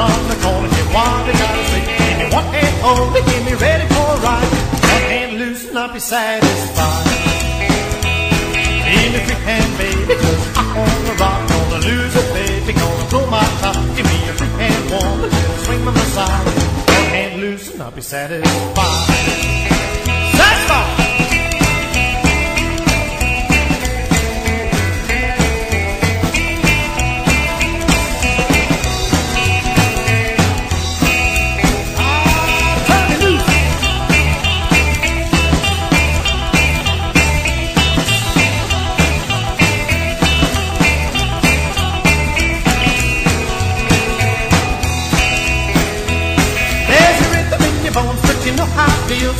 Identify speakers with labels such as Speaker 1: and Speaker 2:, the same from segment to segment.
Speaker 1: around the corner, get what they gotta say. Give me one hand only, get me ready for a ride. One hand loose and I'll be satisfied. Give me a free hand, baby, cause I wanna rock. Gonna lose it, baby, gonna blow my top. Give me a free hand, woman, swing by my side. One hand loose and I'll be satisfied.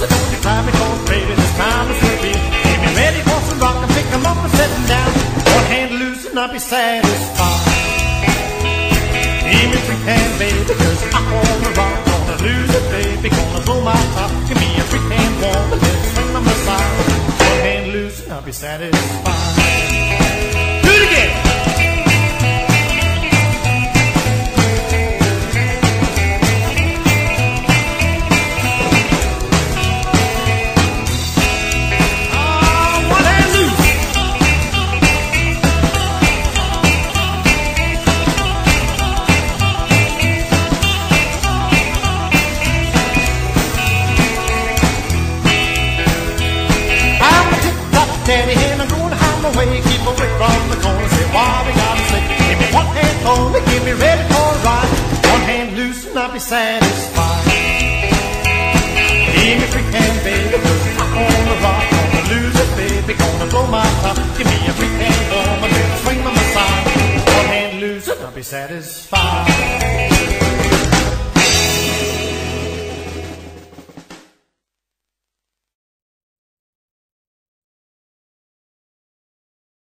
Speaker 1: Don't you baby, this time is. Get me ready for some rock and pick 'em up and set 'em down. One hand loose and I'll be satisfied. Give me I wanna rock. Gonna lose it, baby, gonna blow my top. Give me a free hand, woman, let's. One hand loose and I'll be satisfied. I'll be satisfied. Give me free hand, baby, cause I wanna rock, gonna lose it, baby, gonna blow my top, give me a free hand, then swing my side, one hand loose and I'll be satisfied.